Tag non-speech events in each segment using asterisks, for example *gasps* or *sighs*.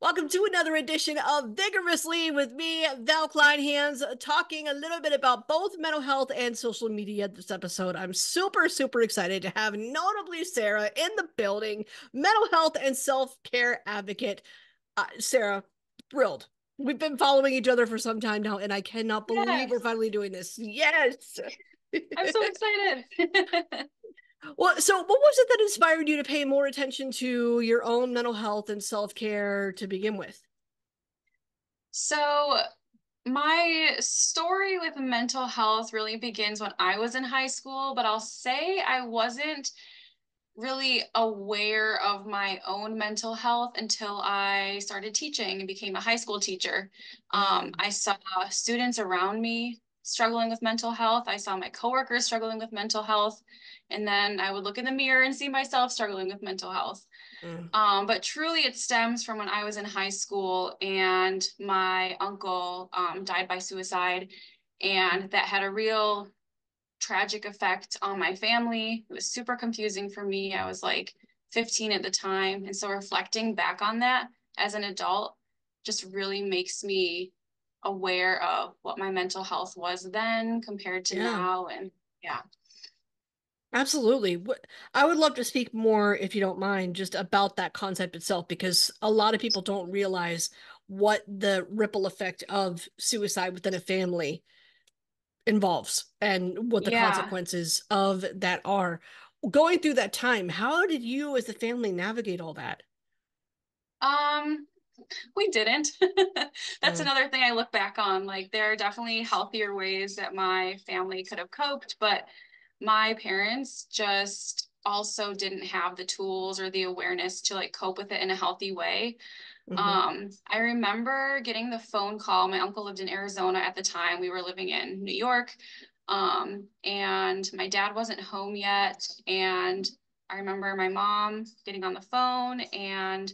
Welcome to another edition of Vigorously with me, Val Kleinhans, talking a little bit about both mental health and social media this episode. I'm super, super excited to have Notably Sara in the building, mental health and self care advocate. Uh, Sara, thrilled. We've been following each other for some time now, and I cannot believe yes. we're finally doing this. Yes. I'm so *laughs* excited. *laughs* Well, so what was it that inspired you to pay more attention to your own mental health and self care to begin with? So, my story with mental health really begins when I was in high school, but I'll say I wasn't really aware of my own mental health until I started teaching and became a high school teacher. Um, mm. I saw students around me struggling with mental health. I saw my coworkers struggling with mental health. And then I would look in the mirror and see myself struggling with mental health. Mm. Um, but truly, it stems from when I was in high school and my uncle um, died by suicide. And that had a real tragic effect on my family. It was super confusing for me. I was like 15 at the time. And so reflecting back on that as an adult just really makes me aware of what my mental health was then compared to yeah. now. And yeah. Absolutely. I would love to speak more, if you don't mind, just about that concept itself, because a lot of people don't realize what the ripple effect of suicide within a family involves and what the yeah. consequences of that are. Going through that time, how did you as a family navigate all that? Um, we didn't. *laughs* That's mm. another thing I look back on. Like there are definitely healthier ways that my family could have coped, but my parents just also didn't have the tools or the awareness to like cope with it in a healthy way. Mm-hmm. Um, I remember getting the phone call. My uncle lived in Arizona at the time. We were living in New York. Um, and my dad wasn't home yet. And I remember my mom getting on the phone and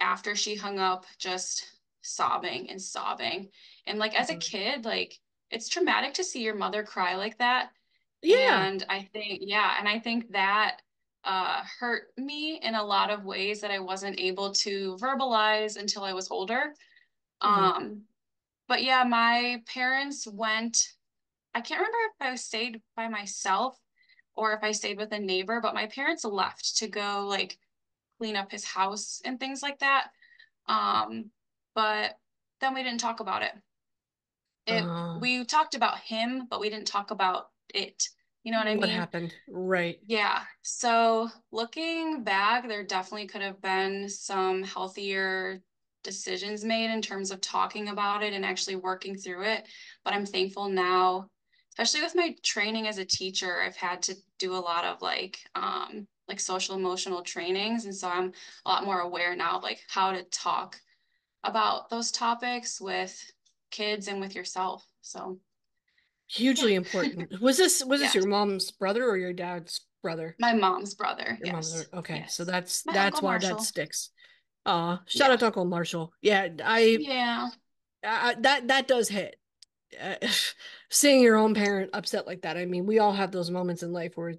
after she hung up, just sobbing and sobbing. And like as a mm-hmm. kid, like it's traumatic to see your mother cry like that. Yeah. And I think, yeah, and I think that uh, hurt me in a lot of ways that I wasn't able to verbalize until I was older. Mm-hmm. Um, but yeah, my parents went, I can't remember if I stayed by myself or if I stayed with a neighbor, but my parents left to go like clean up his house and things like that. Um, but then we didn't talk about it. It uh, we talked about him, but we didn't talk about it. You know what I mean? What happened? Right. Yeah. So looking back, there definitely could have been some healthier decisions made in terms of talking about it and actually working through it. But I'm thankful now, especially with my training as a teacher, I've had to do a lot of like um, like social emotional trainings. And so I'm a lot more aware now of like how to talk about those topics with kids and with yourself. So hugely yeah. important. Was this was this your mom's brother or your dad's brother? My mom's brother. Your yes. mom's okay. Yes. So that's My that's Uncle why Marshall. that sticks. Uh shout yeah. out to Uncle Marshall. Yeah, I yeah. I, that that does hit. Uh, *laughs* seeing your own parent upset like that. I mean, we all have those moments in life where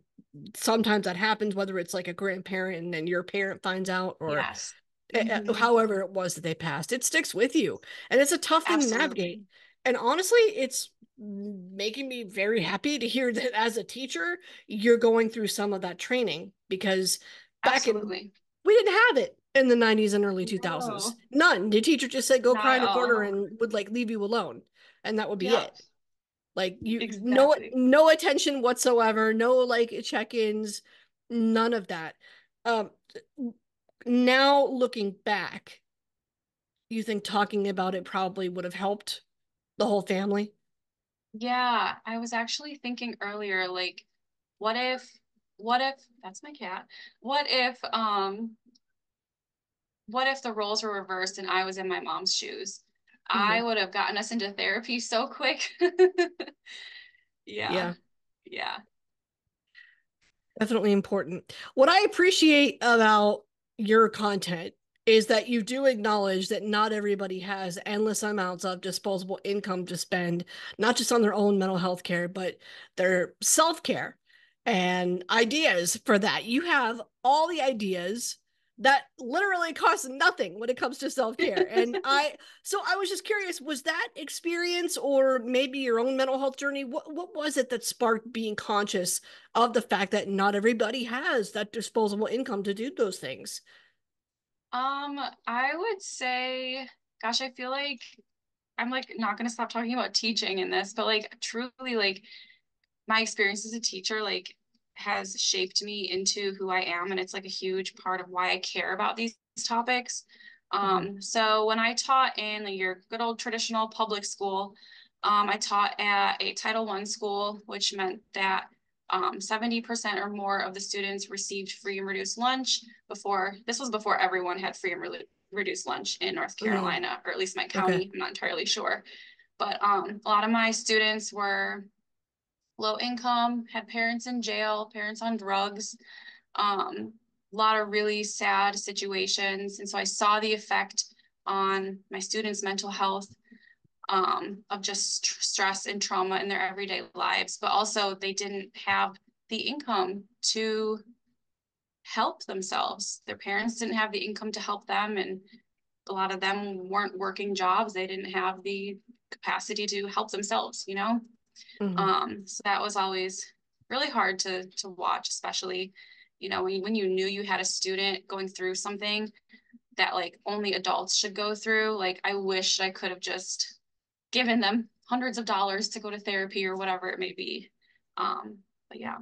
sometimes that happens, whether it's like a grandparent and then your parent finds out, or yes. mm-hmm. however it was that they passed. It sticks with you, and it's a tough thing Absolutely. to navigate. And honestly, it's making me very happy to hear *laughs* that as a teacher you're going through some of that training because back Absolutely. in we didn't have it in the 90s and early 2000s no. none the teacher just said go Not cry in a corner and would like leave you alone and that would be it like you exactly. no no attention whatsoever no like check-ins none of that um now looking back you think talking about it probably would have helped the whole family yeah, I was actually thinking earlier, like, what if, what if, that's my cat. What if, um, what if the roles were reversed and I was in my mom's shoes? Mm-hmm. I would have gotten us into therapy so quick. *laughs* yeah. Yeah. Yeah. Definitely important. What I appreciate about your content is that you do acknowledge that not everybody has endless amounts of disposable income to spend, not just on their own mental health care, but their self care and ideas for that. You have all the ideas that literally costs nothing when it comes to self-care. And *laughs* i so i was just curious was that experience or maybe your own mental health journey what, what was it that sparked being conscious of the fact that not everybody has that disposable income to do those things? Um i would say gosh i feel like i'm like not going to stop talking about teaching in this but like truly like my experience as a teacher like has shaped me into who I am. And it's like a huge part of why I care about these topics. Um, mm-hmm. So when I taught in your good old traditional public school, um, I taught at a Title One school, which meant that um, 70% or more of the students received free and reduced lunch before, this was before everyone had free and re- reduced lunch in North mm-hmm. Carolina, mm-hmm. or at least my county, okay. I'm not entirely sure. But um, a lot of my students were low income, had parents in jail, parents on drugs, um, a lot of really sad situations. And so I saw the effect on my students' mental health um, of just stress and trauma in their everyday lives, but also they didn't have the income to help themselves. Their parents didn't have the income to help them, and a lot of them weren't working jobs. They didn't have the capacity to help themselves, you know? Mm-hmm. Um, so that was always really hard to to watch, especially, you know, when you, when you knew you had a student going through something that like only adults should go through. Like I wish I could have just given them hundreds of dollars to go to therapy or whatever it may be. Um, but yeah.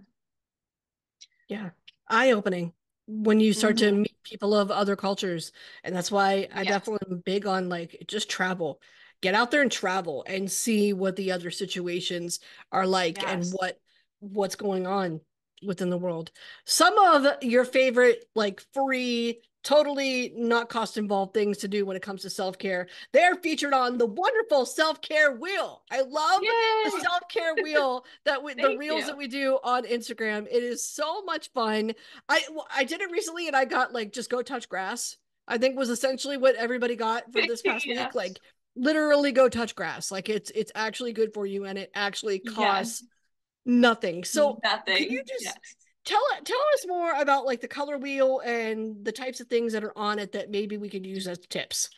Yeah. Eye opening when you start mm-hmm. to meet people of other cultures. And that's why I yes. definitely am big on like just travel get out there and travel and see what the other situations are like yes. and what what's going on within the world. Some of your favorite like free totally not cost involved things to do when it comes to self-care. They're featured on the wonderful self-care wheel. I love Yay! the self-care wheel that we the reels you. that we do on Instagram. It is so much fun. I I did it recently and I got like just go touch grass. I think was essentially what everybody got for this *laughs* past yeah. week. Like literally go touch grass. Like it's it's actually good for you and it actually costs yes. nothing. So nothing. Can you just yes. tell tell us more about like the color wheel and the types of things that are on it that maybe we could use as tips?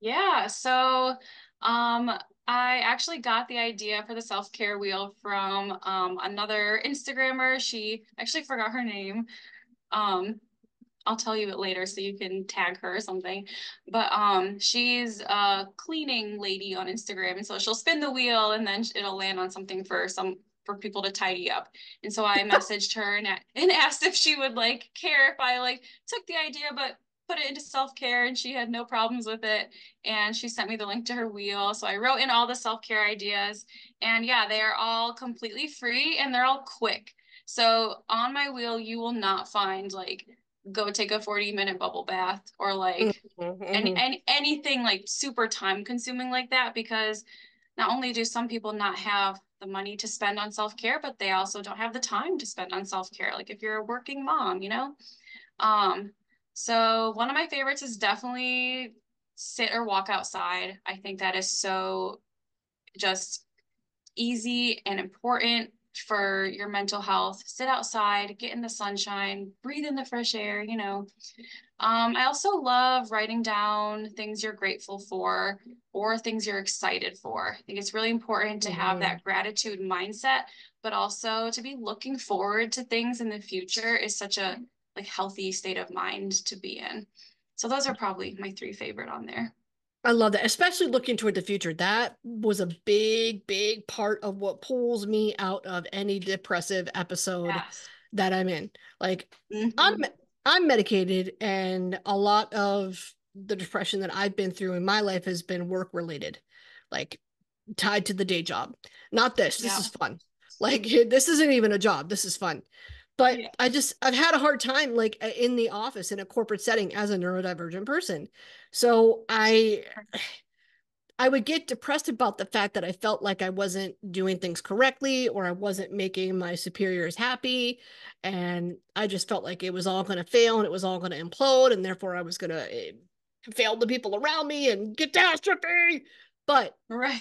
Yeah. So um I actually got the idea for the self care wheel from um, another Instagrammer. She actually forgot her name. Um, I'll tell you it later so you can tag her or something. But um, she's a cleaning lady on Instagram, and so she'll spin the wheel and then it'll land on something for some for people to tidy up. And so I *laughs* messaged her and, and asked if she would like care if I like took the idea but put it into self-care and she had no problems with it and she sent me the link to her wheel so i wrote in all the self-care ideas and yeah they are all completely free and they're all quick so on my wheel you will not find like go take a 40 minute bubble bath or like mm-hmm. any, mm-hmm. any anything like super time consuming like that because not only do some people not have the money to spend on self-care but they also don't have the time to spend on self-care like if you're a working mom you know um so one of my favorites is definitely sit or walk outside i think that is so just easy and important for your mental health. Sit outside, get in the sunshine, breathe in the fresh air, you know. Um, I also love writing down things you're grateful for or things you're excited for. I think it's really important to mm-hmm. have that gratitude mindset, but also to be looking forward to things in the future is such a like healthy state of mind to be in. So those are probably my three favorite on there. I love that, especially looking toward the future. That was a big, big part of what pulls me out of any depressive episode yes. that I'm in. Like mm-hmm. I'm I'm medicated and a lot of the depression that I've been through in my life has been work related, like tied to the day job. Not this. This yeah. is fun. Like *laughs* this isn't even a job. This is fun but yeah. i just i've had a hard time like in the office in a corporate setting as a neurodivergent person. So i *sighs* i would get depressed about the fact that i felt like i wasn't doing things correctly or i wasn't making my superiors happy. And i just felt like it was all going to fail and it was all going to implode and therefore i was going to eh, fail the people around me and catastrophe. But right.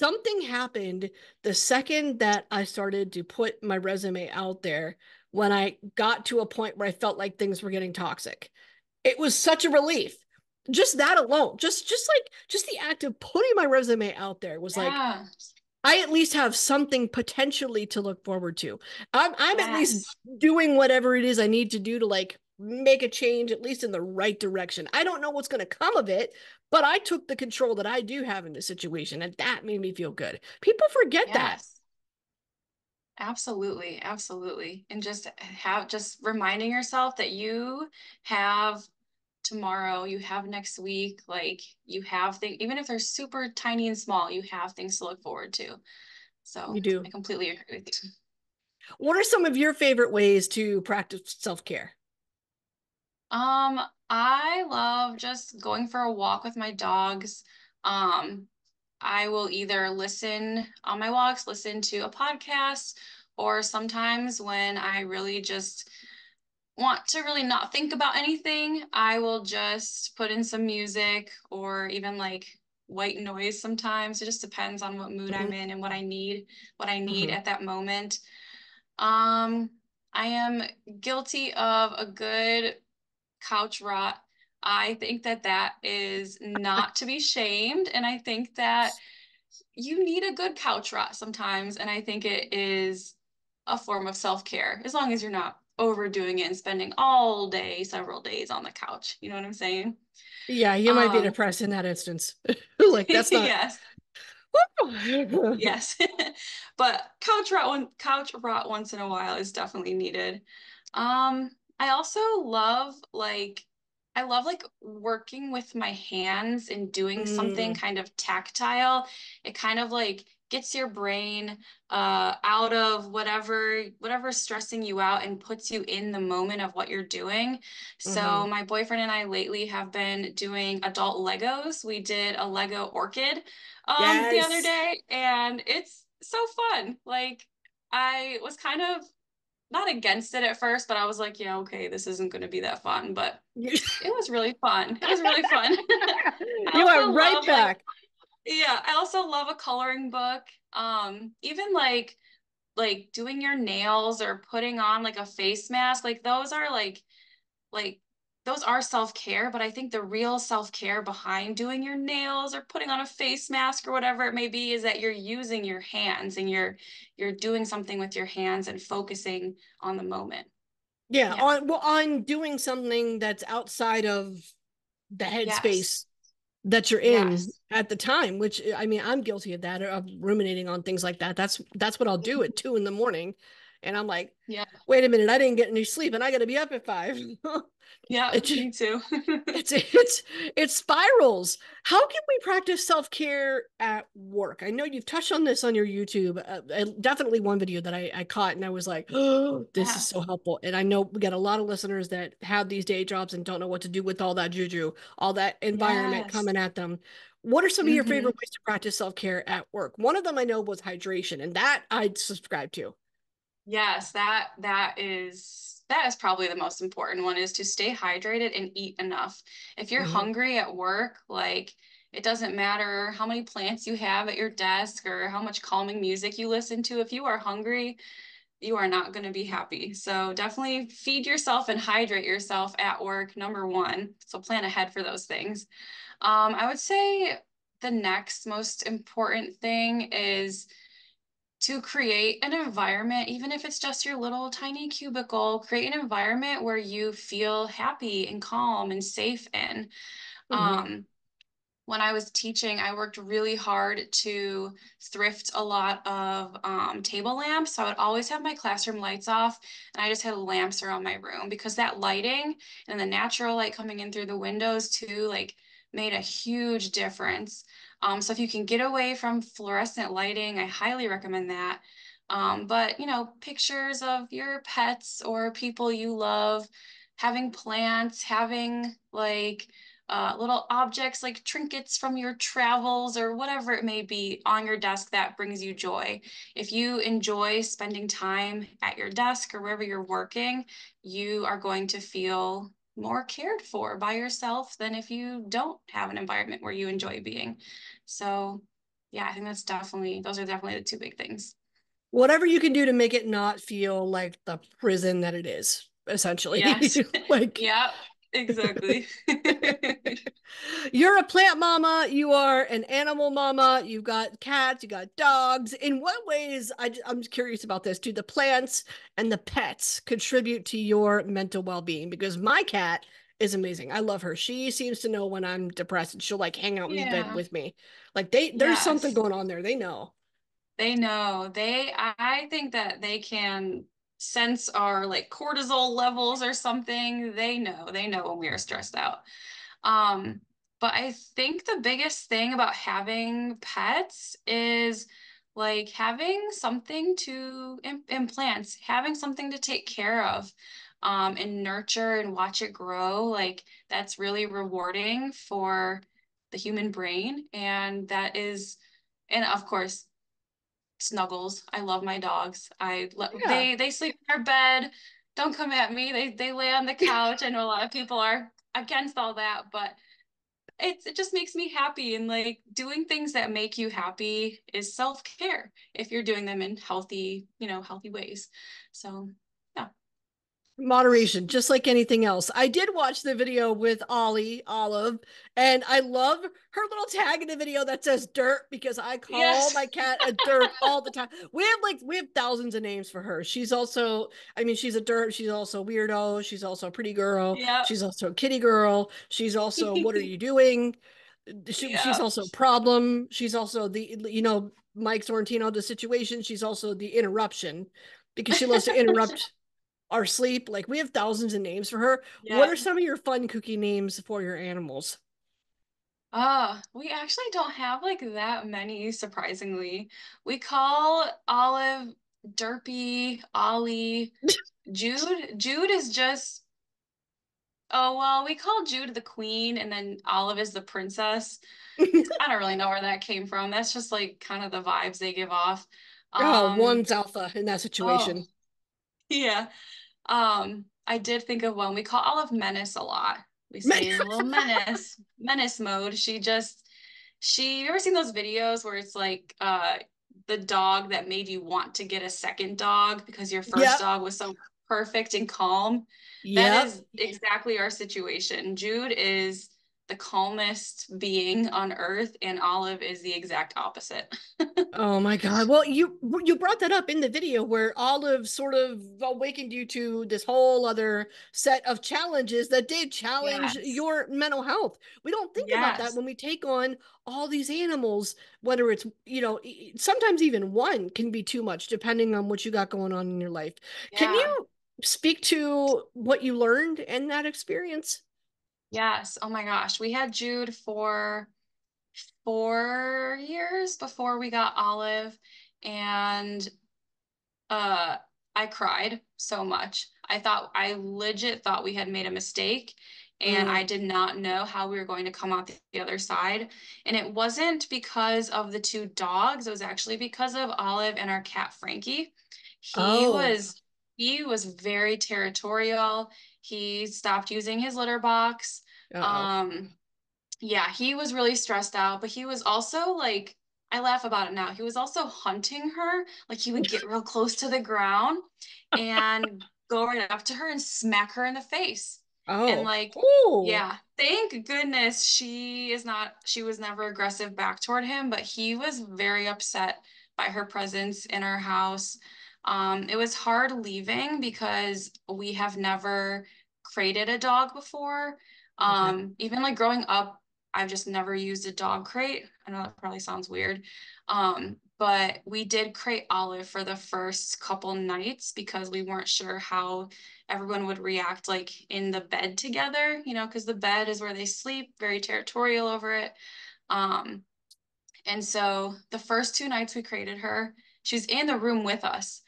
something happened the second that I started to put my resume out there when I got to a point where I felt like things were getting toxic. it was such a relief. Just that alone, just just like just the act of putting my resume out there was yeah. like I at least have something potentially to look forward to. I'm I'm yes. at least doing whatever it is I need to do to like make a change at least in the right direction. I don't know what's going to come of it, but I took the control that I do have in the situation and that made me feel good. People forget yes. that. Absolutely, absolutely. And just have just reminding yourself that you have tomorrow, you have next week, like you have things even if they're super tiny and small, you have things to look forward to. So you do. I completely agree with you. What are some of your favorite ways to practice self-care? Um, I love just going for a walk with my dogs. Um, I will either listen on my walks, listen to a podcast, or sometimes when I really just want to really not think about anything, I will just put in some music or even like white noise sometimes. It just depends on what mood mm-hmm. I'm in and what I need, what I need mm-hmm. at that moment. Um, I am guilty of a good couch rot I think that that is not to be shamed. And I think that you need a good couch rot sometimes. And I think it is a form of self care as long as you're not overdoing it and spending all day, several days on the couch. You know what I'm saying? Yeah, you might um, be depressed in that instance. *laughs* like that's not. *laughs* yes. *laughs* yes, but couch rot one couch rot once in a while is definitely needed. Um, I also love like I love like working with my hands and doing mm. something kind of tactile. It kind of like gets your brain uh, out of whatever whatever's stressing you out and puts you in the moment of what you're doing. Mm-hmm. So my boyfriend and I lately have been doing adult Legos. We did a Lego orchid um, yes. the other day, and it's so fun. Like I was kind of not against it at first, but I was like, yeah, okay, this isn't going to be that fun. But *laughs* it was really fun. It was really fun. *laughs* *laughs* you are right love, back. Like, yeah, I also love a coloring book. Um, even like like doing your nails or putting on like a face mask, like those are like like those are self-care but i think the real self-care behind doing your nails or putting on a face mask or whatever it may be is that you're using your hands and you're you're doing something with your hands and focusing on the moment yeah, yeah. on well on doing something that's outside of the headspace yes. that you're in yes. at the time which i mean i'm guilty of that of ruminating on things like that that's that's what i'll do at two in the morning and i'm like yeah wait a minute i didn't get any sleep and i got to be up at five *laughs* Yeah, it, me too. *laughs* it's it's it spirals. How can we practice self care at work? I know you've touched on this on your YouTube. Uh, definitely one video that I, I caught, and I was like, "Oh, *gasps* this yeah. is so helpful." And I know we got a lot of listeners that have these day jobs and don't know what to do with all that juju, all that environment yes. coming at them. What are some of your favorite mm-hmm. ways to practice self care at work? One of them I know was hydration, and that I subscribe to. Yes, that that is that is probably the most important one is to stay hydrated and eat enough. If you're mm-hmm. hungry at work, like it doesn't matter how many plants you have at your desk or how much calming music you listen to. If you are hungry, you are not going to be happy. So definitely feed yourself and hydrate yourself at work, number one. So plan ahead for those things. Um, I would say the next most important thing is to create an environment, even if it's just your little tiny cubicle, create an environment where you feel happy and calm and safe in. Mm-hmm. Um, when I was teaching, I worked really hard to thrift a lot of um, table lamps. So I would always have my classroom lights off and I just had lamps around my room because that lighting and the natural light coming in through the windows too, like made a huge difference. Um, so if you can get away from fluorescent lighting, I highly recommend that. Um, but you know, pictures of your pets or people you love, having plants, having like uh, little objects like trinkets from your travels or whatever it may be on your desk that brings you joy. If you enjoy spending time at your desk or wherever you're working, you are going to feel more cared for by yourself than if you don't have an environment where you enjoy being. So, yeah, I think that's definitely, those are definitely the two big things. Whatever you can do to make it not feel like the prison that it is, essentially. Yes. *laughs* like, *laughs* yeah. Exactly. You're a plant mama. You are an animal mama. You've got cats. You got dogs. In what ways? I, I'm curious about this. Do the plants and the pets contribute to your mental well being? Because my cat is amazing. I love her. She seems to know when I'm depressed and she'll like hang out in yeah. bed with me. Like they there's yes. something going on there. They know. They know. They I think that they can sense our like cortisol levels or something. They know. They know when we are stressed out. Um but I think the biggest thing about having pets is like having something to implants, having something to take care of um, and nurture and watch it grow. Like that's really rewarding for the human brain. And that is, and of course, snuggles. I love my dogs. I yeah. they they sleep in their bed. Don't come at me. They they lay on the couch. I know a lot of people are against all that, but it's it just makes me happy and like doing things that make you happy is self-care if you're doing them in healthy, you know, healthy ways. So moderation just like anything else i did watch the video with ollie olive and i love her little tag in the video that says dirt because i call yes. my cat a dirt all the time we have like we have thousands of names for her she's also i mean she's a dirt she's also weirdo she's also a pretty girl yep. she's also a kitty girl she's also what are *laughs* you doing she, yep. she's also a problem she's also the you know mike sorrentino the situation she's also the interruption because she loves to *laughs* interrupt our sleep. Like we have thousands of names for her. Yeah. What are some of your fun cookie names for your animals? Uh, we actually don't have like that many, surprisingly. We call Olive Derpy, Ollie, Jude. Jude is just oh well, we call Jude the queen and then Olive is the princess. *laughs* I don't really know where that came from. That's just like kind of the vibes they give off. Oh, um, oh, one's alpha in that situation. Oh, yeah. Um, I did think of one. We call Olive Menace a lot. We say a little menace, menace mode. She just, she, you ever seen those videos where it's like uh the dog that made you want to get a second dog because your first yep. dog was so perfect and calm? Yep. That is exactly our situation. Jude is the calmest being on earth and olive is the exact opposite *laughs* oh my god well you you brought that up in the video where olive sort of awakened you to this whole other set of challenges that did challenge yes. your mental health we don't think yes. about that when we take on all these animals whether it's you know sometimes even one can be too much depending on what you got going on in your life yeah. can you speak to what you learned in that experience Yes. Oh my gosh. We had Jude for four years before we got Olive. And uh I cried so much. I thought I legit thought we had made a mistake and mm. I did not know how we were going to come out the other side. And it wasn't because of the two dogs, it was actually because of Olive and our cat Frankie. He oh. was he was very territorial. He stopped using his litter box. Uh-oh. Um, yeah, he was really stressed out, but he was also like, I laugh about it now. He was also hunting her. Like he would get real close to the ground and *laughs* go right up to her and smack her in the face. Oh, and like, Ooh. yeah, thank goodness she is not, she was never aggressive back toward him, but he was very upset by her presence in our house. Um, it was hard leaving because we have never crated a dog before. Um, okay. even like growing up, I've just never used a dog crate. I know that probably sounds weird. Um, but we did crate Olive for the first couple nights because we weren't sure how everyone would react like in the bed together, you know, because the bed is where they sleep, very territorial over it. Um, and so the first two nights we crated her, she's in the room with us,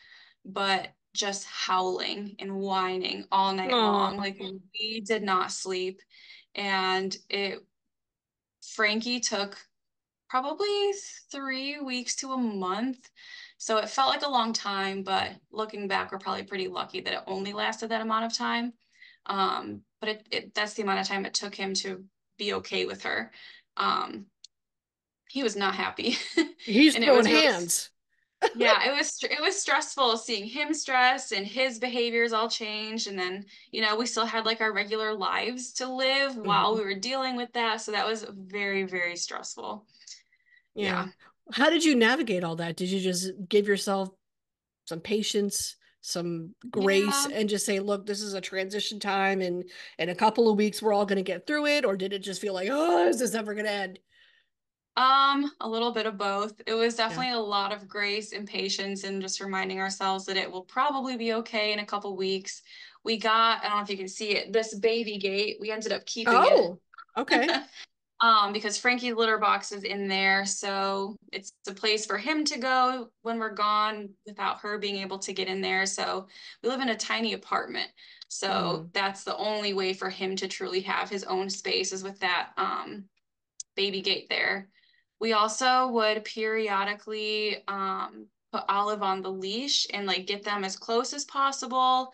but just howling and whining all night Aww. long. Like we did not sleep. And it Frankie took probably three weeks to a month. So it felt like a long time, but looking back, we're probably pretty lucky that it only lasted that amount of time. Um, but it, it that's the amount of time it took him to be okay with her. Um, he was not happy. *laughs* He's throwing hands. Yeah, it was it was stressful seeing him stress and his behaviors all change and then, you know, we still had like our regular lives to live while Mhm. we were dealing with that, so that was very very stressful. Yeah. Yeah. How did you navigate all that? Did you just give yourself some patience, some grace, Yeah. and just say, look, this is a transition time and in a couple of weeks we're all gonna get through it? Or did it just feel like, oh, is this ever gonna end? Um, a little bit of both. It was Yeah. definitely a lot of grace and patience and just reminding ourselves that it will probably be okay in a couple weeks. We got, I don't know if you can see it, this baby gate. We ended up keeping it. Oh, okay. *laughs* um, because Frankie's litter box is in there. So it's a place for him to go when we're gone without her being able to get in there. So we live in a tiny apartment. So Mm. that's the only way for him to truly have his own space is with that um, baby gate there. We also would periodically um, put Olive on the leash and like get them as close as possible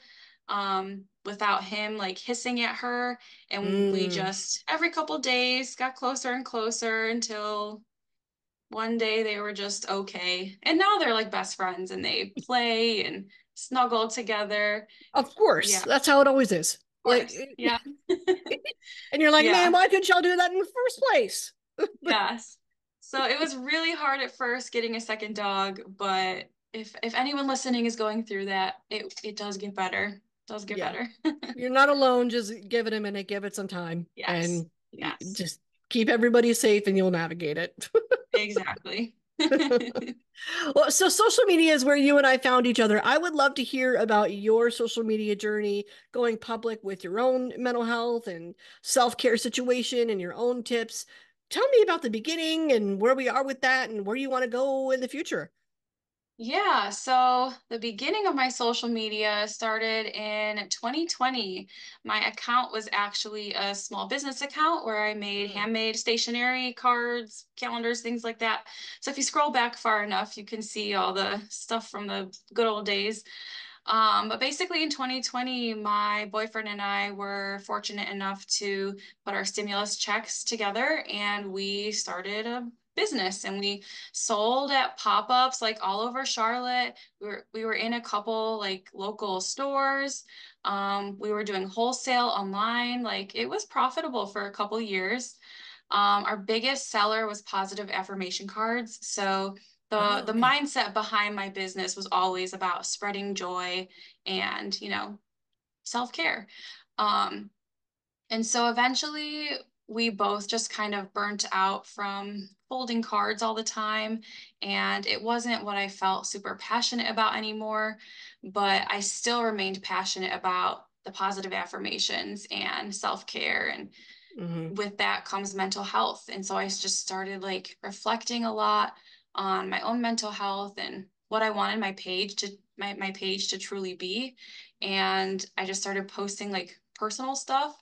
um, without him like hissing at her. And we Mm. just every couple days got closer and closer until one day they were just okay. And now they're like best friends and they play and snuggle together. Of course. Yeah, That's how it always is. Like. Yeah. *laughs* and you're like, man, why couldn't y'all do that in the first place? *laughs* Yes. So it was really hard at first getting a second dog, but if if anyone listening is going through that, it it does get better. It does get Yeah. better. *laughs* You're not alone. Just give it a minute, give it some time, Yes. and Yes. just keep everybody safe and you'll navigate it. *laughs* Exactly. *laughs* well, so social media is where you and I found each other. I would love to hear about your social media journey going public with your own mental health and self care situation and your own tips. Tell me about the beginning and where we are with that and where you want to go in the future. Yeah, so the beginning of my social media started in 2020. My account was actually a small business account where I made Mm. handmade stationery, cards, calendars, things like that. So if you scroll back far enough, you can see all the stuff from the good old days. Um, but basically in 2020, my boyfriend and I were fortunate enough to put our stimulus checks together and we started a business and we sold at pop-ups like all over Charlotte. We were we were in a couple like local stores. Um, we were doing wholesale online. Like it was profitable for a couple years. Um, our biggest seller was positive affirmation cards. So the Oh, the mindset behind my business was always about spreading joy and, you know, self-care. Um, and so eventually we both just kind of burnt out from folding cards all the time. And it wasn't what I felt super passionate about anymore, but I still remained passionate about the positive affirmations and self-care. And hmm with that comes mental health. And so I just started like reflecting a lot on my own mental health and what I wanted my page to my, my page to truly be. And I just started posting like personal stuff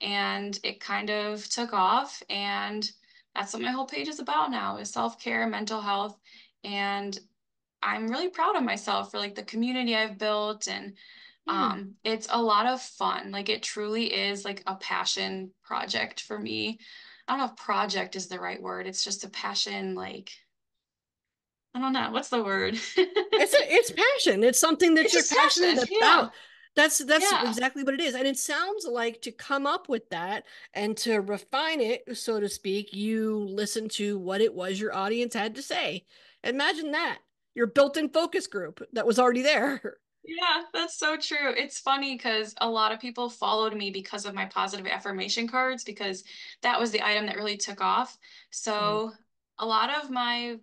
and it kind of took off. And that's what my whole page is about now is self-care, mental health. And I'm really proud of myself for like the community I've built and um it's a lot of fun. Like it truly is like a passion project for me. I don't know if project is the right word. It's just a passion like I don't know. What's the word? It's a, it's passion. It's something that It's you're passionate passion. Yeah. about. That's that's Yeah. exactly what it is. And it sounds like to come up with that and to refine it, so to speak, you listen to what it was your audience had to say. Imagine that. Your built-in focus group that was already there. Yeah, that's so true. It's funny because a lot of people followed me because of my positive affirmation cards because that was the item that really took off. Mm. So a lot of my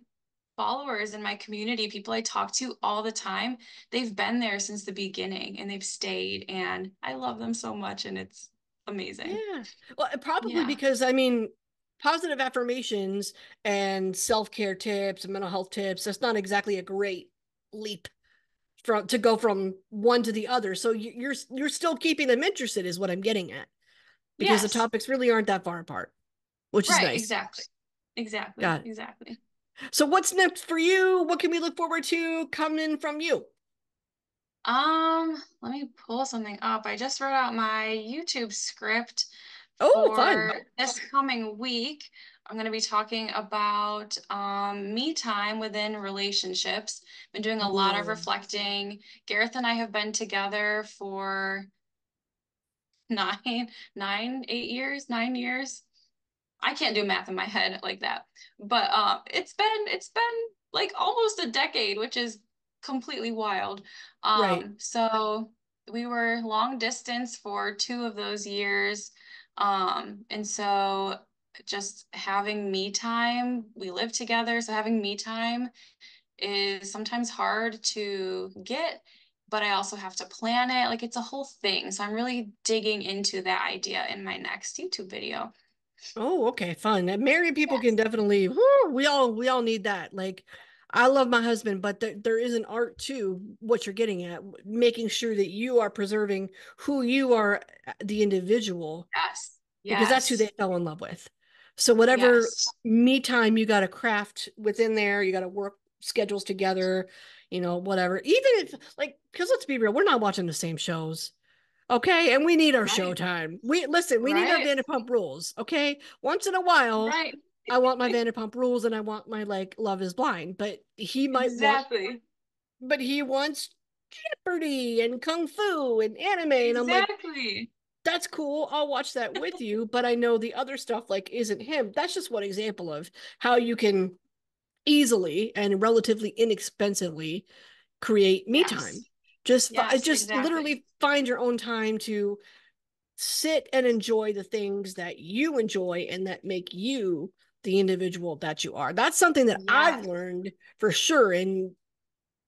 followers in my community, people I talk to all the time, they've been there since the beginning and they've stayed and I love them so much and it's amazing. Yeah. Well, probably Yeah. because I mean, positive affirmations and self-care tips and mental health tips, that's not exactly a great leap from to go from one to the other. So you, you're you're still keeping them interested, is what I'm getting at, because the topics really aren't that far apart, which is nice. exactly. Exactly. Exactly. So what's next for you? What can we look forward to coming from you? Um, let me pull something up. I just wrote out my YouTube script Oh, for fun. this coming week, I'm going to be talking about um, me time within relationships. Been doing a lot of reflecting. Gareth and I have been together for nine, *laughs* nine, eight years, nine years. I can't do math in my head like that, but um, it's been it's been like almost a decade, which is completely wild. Um, right. So we were long distance for two of those years. Um, and so just having me time, we live together. So having me time is sometimes hard to get, but I also have to plan it. Like it's a whole thing. So I'm really digging into that idea in my next YouTube video. Oh, okay, fun. Married people yes. can definitely. Whoo, we all we all need that. Like I love my husband, but there, there is an art to what you're getting at, making sure that you are preserving who you are, uh, the individual. Yes. yes. Because that's who they fell in love with. So whatever yes. me time you got to craft within there, you got to work schedules together, you know, whatever. Even if like, because let's be real, we're not watching the same shows. Okay. And we need our right. showtime. We listen, we right. need our Vanderpump rules. Okay. Once in a while, right. I want my *laughs* Vanderpump Rules and I want my like Love Is Blind, but he might exactly. Want, but he wants Jeopardy and Kung Fu and anime, and I'm like, that's cool. I'll watch that with you, but I know the other stuff like isn't him. That's just one example of how you can easily and relatively inexpensively create me yes. time. Just yes, just exactly. literally find your own time to sit and enjoy the things that you enjoy and that make you the individual that you are. That's something that I've learned for sure in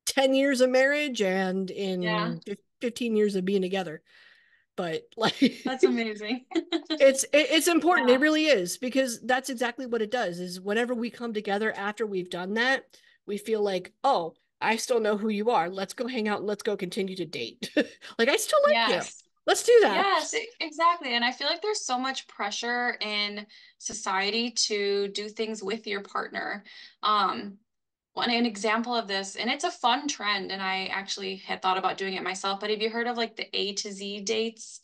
10 years of marriage and in yeah. 15 years of being together. But *laughs* like That's amazing. *laughs* it's it, it's important. Yeah. It really is because that's exactly what it does is whenever we come together after we've done that, we feel like, "Oh, I still know who you are. Let's go hang out. Let's go continue to date." *laughs* like I still like yes. you let's do that yes exactly and i feel like there's so much pressure in society to do things with your partner um one an example of this and it's a fun trend and i actually had thought about doing it myself but have you heard of like the a to z dates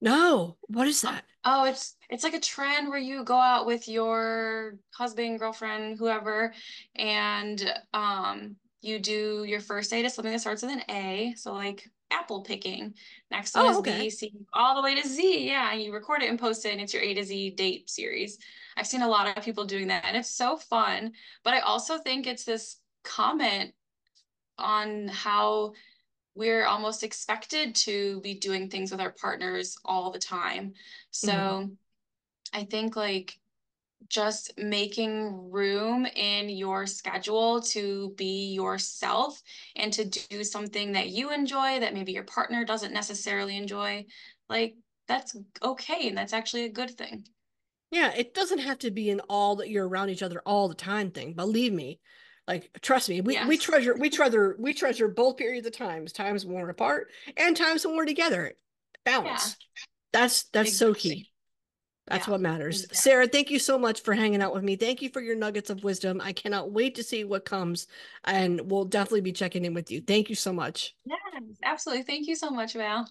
no what is that oh it's it's like a trend where you go out with your husband girlfriend whoever and um you do your first date is something that starts with an a so like apple picking. Next one oh, is okay. B, C, all the way to Z. Yeah, and you record it and post it, and it's your A to Z date series. I've seen a lot of people doing that, and it's so fun. But I also think it's this comment on how we're almost expected to be doing things with our partners all the time. So mm-hmm. I think like just making room in your schedule to be yourself and to do something that you enjoy that maybe your partner doesn't necessarily enjoy like that's okay and that's actually a good thing yeah it doesn't have to be an all that you're around each other all the time thing believe me like trust me we, yes. we treasure we treasure we treasure both periods of times times when we're apart and times when we're together balance yeah. that's that's exactly. so key that's yeah, what matters. Exactly. Sara, thank you so much for hanging out with me. Thank you for your nuggets of wisdom. I cannot wait to see what comes, and we'll definitely be checking in with you. Thank you so much. Yes, absolutely. Thank you so much, Val.